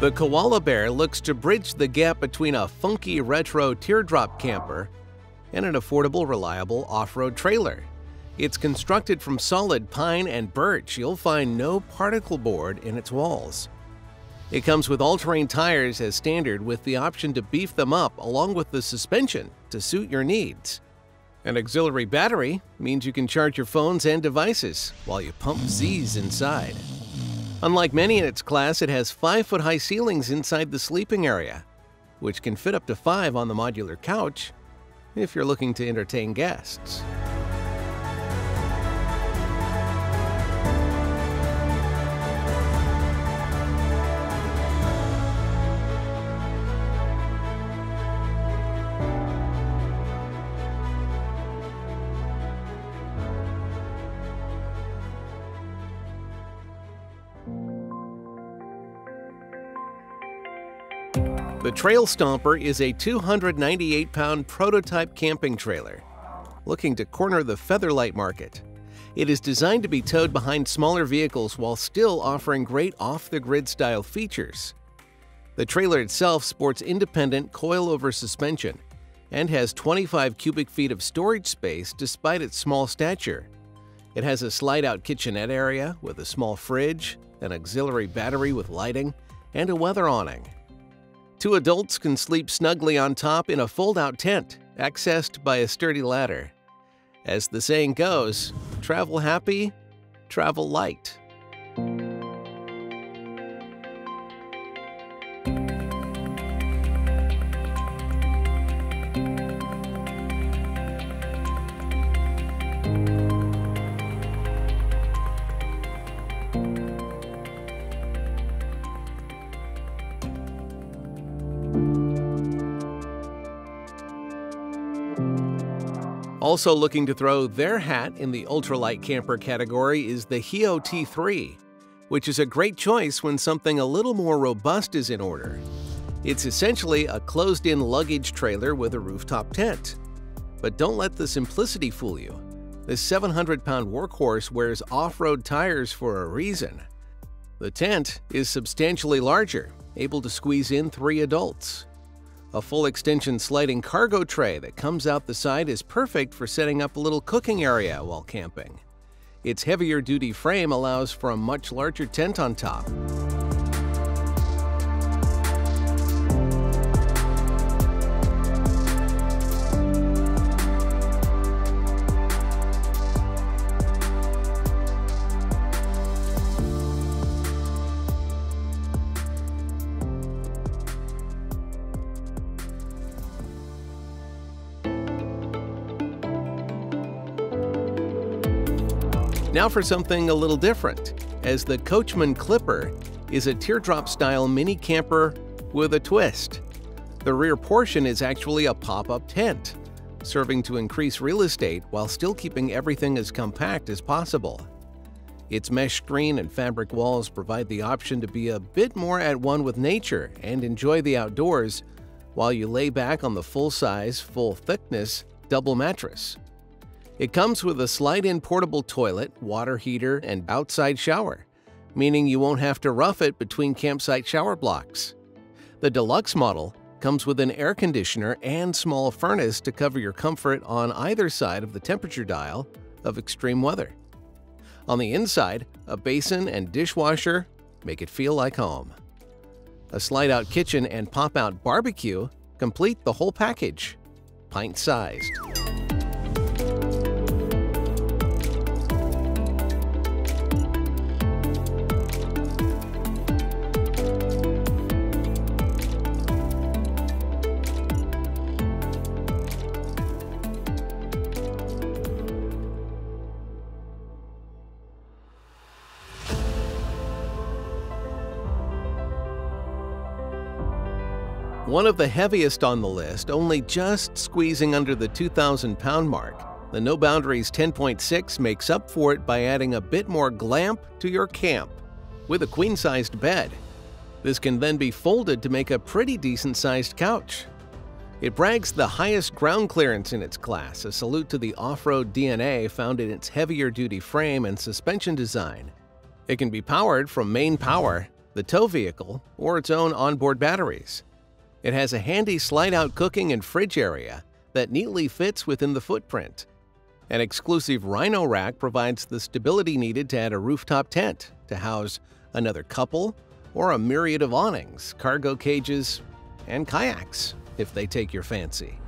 The Koala Bear looks to bridge the gap between a funky retro teardrop camper and an affordable, reliable off-road trailer. It's constructed from solid pine and birch. You'll find no particle board in its walls. It comes with all-terrain tires as standard with the option to beef them up along with the suspension to suit your needs. An auxiliary battery means you can charge your phones and devices while you pump Z's inside. Unlike many in its class, it has 5-foot high ceilings inside the sleeping area, which can fit up to 5 on the modular couch if you're looking to entertain guests. The Trailstomper is a 298 pound prototype camping trailer, looking to corner the featherlight market. It is designed to be towed behind smaller vehicles while still offering great off the grid style features. The trailer itself sports independent coilover suspension and has 25 cubic feet of storage space despite its small stature. It has a slide out kitchenette area with a small fridge, an auxiliary battery with lighting, and a weather awning. Two adults can sleep snugly on top in a fold-out tent, accessed by a sturdy ladder. As the saying goes, travel happy, travel light. Also looking to throw their hat in the ultralight camper category is the HEO T3, which is a great choice when something a little more robust is in order. It's essentially a closed-in luggage trailer with a rooftop tent. But don't let the simplicity fool you. This 700-pound workhorse wears off-road tires for a reason. The tent is substantially larger, able to squeeze in three adults. A full extension sliding cargo tray that comes out the side is perfect for setting up a little cooking area while camping. Its heavier duty frame allows for a much larger tent on top. Now for something a little different, as the Coachman Clipper is a teardrop-style mini camper with a twist. The rear portion is actually a pop-up tent, serving to increase real estate while still keeping everything as compact as possible. Its mesh screen and fabric walls provide the option to be a bit more at one with nature and enjoy the outdoors while you lay back on the full-size, full-thickness double mattress. It comes with a slide-in portable toilet, water heater, and outside shower, meaning you won't have to rough it between campsite shower blocks. The deluxe model comes with an air conditioner and small furnace to cover your comfort on either side of the temperature dial of extreme weather. On the inside, a basin and dishwasher make it feel like home. A slide-out kitchen and pop-out barbecue complete the whole package, pint-sized. One of the heaviest on the list, only just squeezing under the 2,000 pound mark, the No Boundaries 10.6 makes up for it by adding a bit more glamp to your camp with a queen sized bed. This can then be folded to make a pretty decent sized couch. It brags the highest ground clearance in its class, a salute to the off road DNA found in its heavier duty frame and suspension design. It can be powered from main power, the the tow vehicle, or its own onboard batteries. It has a handy slide-out cooking and fridge area that neatly fits within the footprint. An exclusive Rhino rack provides the stability needed to add a rooftop tent to house another couple or a myriad of awnings, cargo cages, and kayaks if they take your fancy.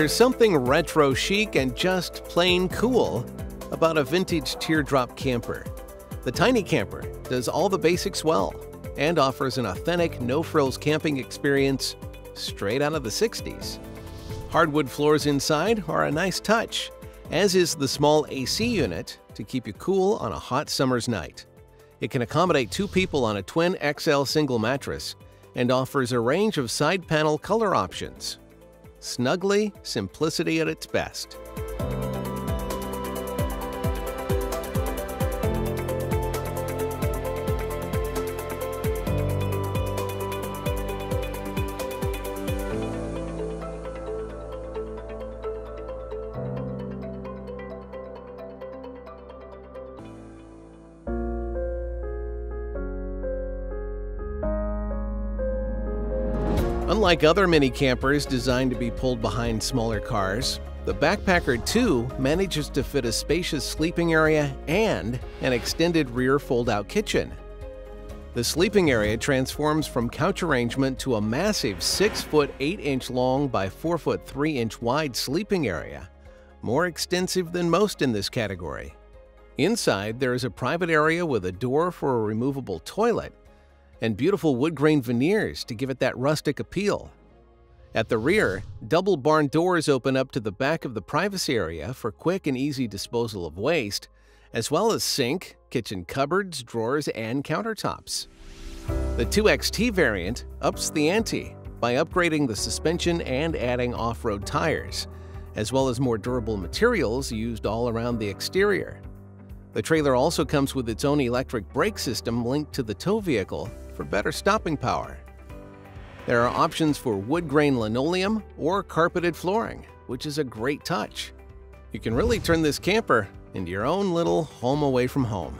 There's something retro chic and just plain cool about a vintage teardrop camper. The Tiny Camper does all the basics well and offers an authentic, no frills camping experience straight out of the 60s. Hardwood floors inside are a nice touch, as is the small AC unit to keep you cool on a hot summer's night. It can accommodate two people on a twin XL single mattress and offers a range of side panel color options Snugly, simplicity at its best. Unlike other mini campers designed to be pulled behind smaller cars, the Backpacker 2 manages to fit a spacious sleeping area and an extended rear fold-out kitchen. The sleeping area transforms from couch arrangement to a massive 6 foot 8 inch long by 4 foot 3 inch wide sleeping area, more extensive than most in this category. Inside, there is a private area with a door for a removable toilet and beautiful wood grain veneers to give it that rustic appeal. At the rear, double barn doors open up to the back of the privacy area for quick and easy disposal of waste, as well as sink, kitchen cupboards, drawers, and countertops. The 2XT variant ups the ante by upgrading the suspension and adding off-road tires, as well as more durable materials used all around the exterior. The trailer also comes with its own electric brake system linked to the tow vehicle for better stopping power. There are options for wood grain linoleum or carpeted flooring, which is a great touch. You can really turn this camper into your own little home away from home.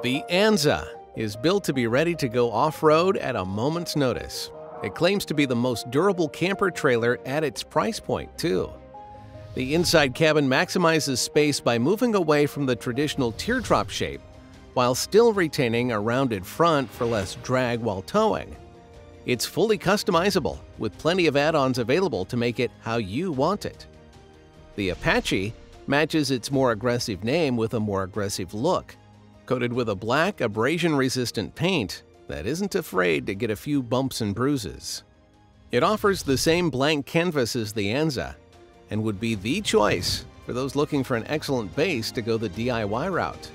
The Anza is built to be ready to go off-road at a moment's notice. It claims to be the most durable camper trailer at its price point, too. The inside cabin maximizes space by moving away from the traditional teardrop shape while still retaining a rounded front for less drag while towing. It's fully customizable, with plenty of add-ons available to make it how you want it. The Apache matches its more aggressive name with a more aggressive look, coated with a black abrasion-resistant paint that isn't afraid to get a few bumps and bruises. It offers the same blank canvas as the Anza and would be the choice for those looking for an excellent base to go the DIY route.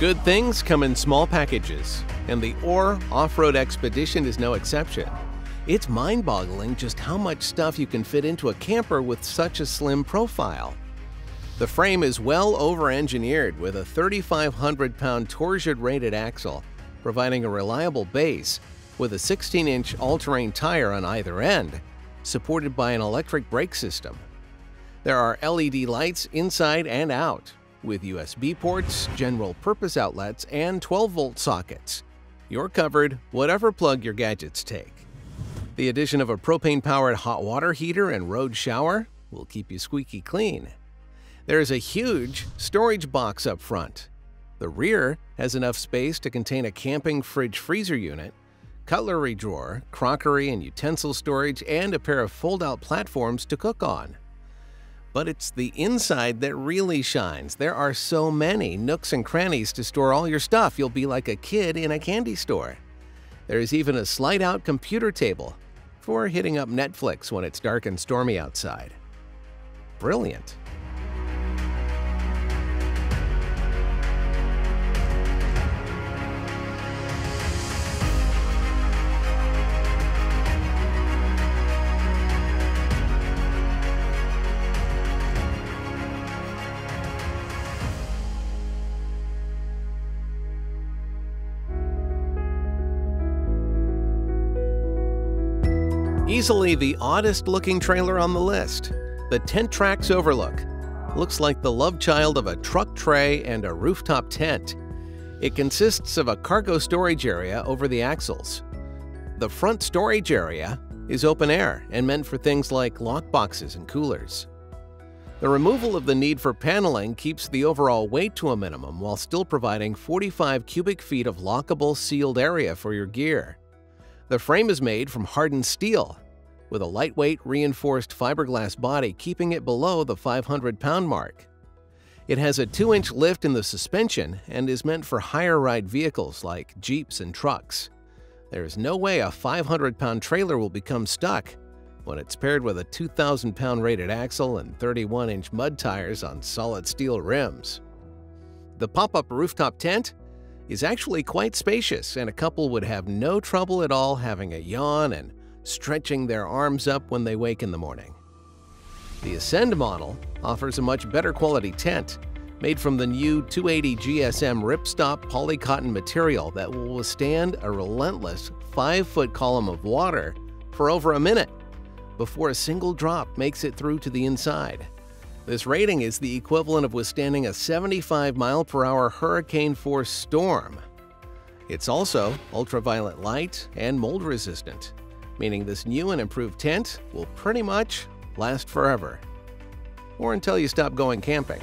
Good things come in small packages, and the ORE Off-Road Expedition is no exception. It's mind-boggling just how much stuff you can fit into a camper with such a slim profile. The frame is well over-engineered with a 3,500-pound torsion-rated axle, providing a reliable base with a 16-inch all-terrain tire on either end, supported by an electric brake system. There are LED lights inside and out, with USB ports, general purpose outlets, and 12 volt sockets. You're covered whatever plug your gadgets take. The addition of a propane powered hot water heater and road shower will keep you squeaky clean. There is a huge storage box up front. The rear has enough space to contain a camping fridge freezer unit, cutlery drawer, crockery and utensil storage, and a pair of fold out platforms to cook on. But it's the inside that really shines. There are so many nooks and crannies to store all your stuff, you'll be like a kid in a candy store. There is even a slide out computer table for hitting up Netflix when it's dark and stormy outside. Brilliant. Easily the oddest looking trailer on the list, the Tentrax Overlook. Looks like the love child of a truck tray and a rooftop tent. It consists of a cargo storage area over the axles. The front storage area is open air and meant for things like lockboxes and coolers. The removal of the need for paneling keeps the overall weight to a minimum while still providing 45 cubic feet of lockable sealed area for your gear. The frame is made from hardened steel, with a lightweight reinforced fiberglass body keeping it below the 500-pound mark. It has a 2-inch lift in the suspension and is meant for higher ride vehicles like Jeeps and trucks. There is no way a 500-pound trailer will become stuck when it's paired with a 2,000-pound rated axle and 31-inch mud tires on solid steel rims. The pop-up rooftop tent is actually quite spacious, and a couple would have no trouble at all having a yawn and stretching their arms up when they wake in the morning. The Ascend model offers a much better quality tent, made from the new 280 GSM ripstop polycotton material that will withstand a relentless 5-foot column of water for over a minute before a single drop makes it through to the inside. This rating is the equivalent of withstanding a 75 mile per hour hurricane force storm. It's also ultraviolet light and mold resistant, meaning this new and improved tent will pretty much last forever. Or until you stop going camping.